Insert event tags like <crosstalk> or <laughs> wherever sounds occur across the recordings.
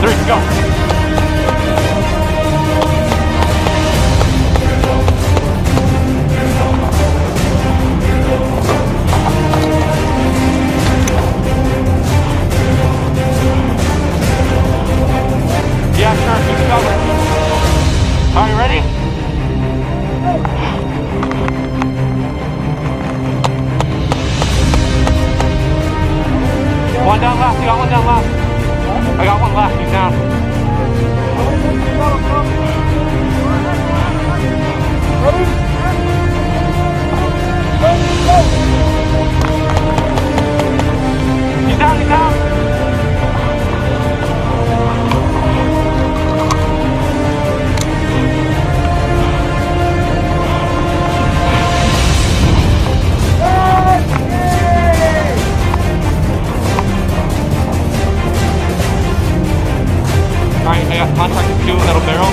Three, go. Alright, I got contact with two metal barrel.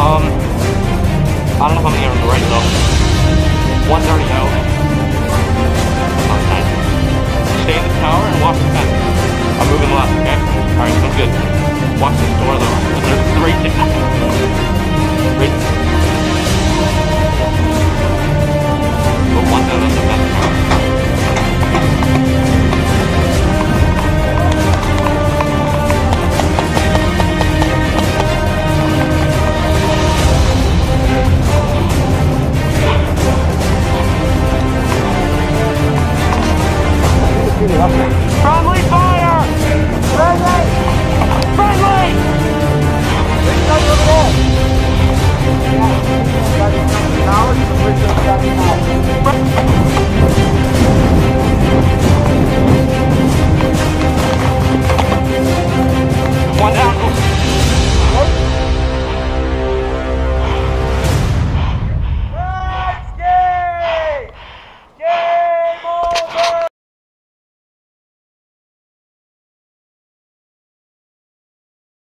Um, I don't know if I'm gonna the right though. One's already out. Okay. Stay in the tower and watch the fence. I'm moving left, okay? Alright, sounds good. Watch this door though. There's three. Right. <laughs> 你了。